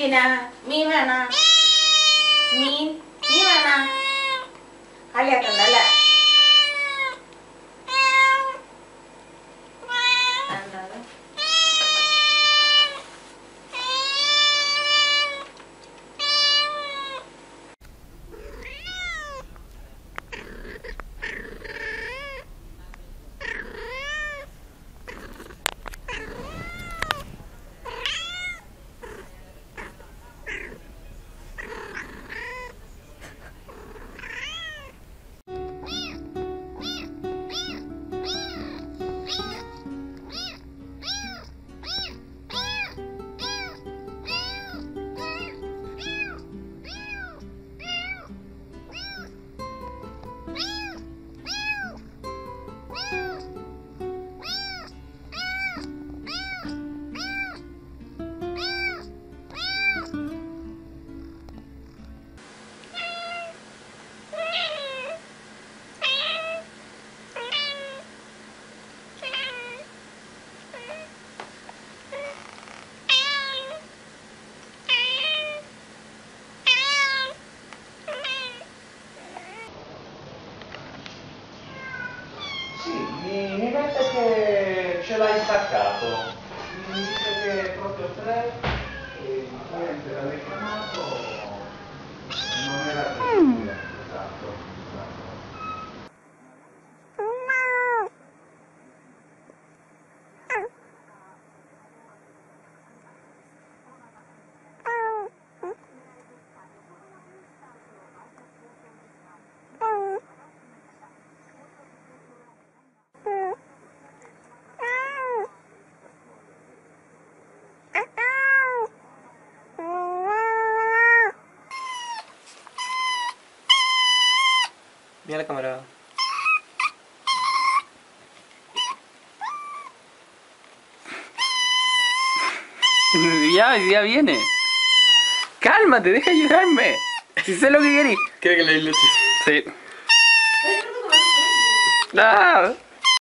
மீன் மீன் வேணா மீன் நீ வேணா mette che ce l'hai staccato. Mi dice che è proprio tre e il cliente l'ha richiamato non era possibile. Esatto, esatto. Mira la cámara. Ya, ya viene. Cálmate, deja ayudarme. Si sé lo que querís. ¿Quiere que le leche? Sí. Ah.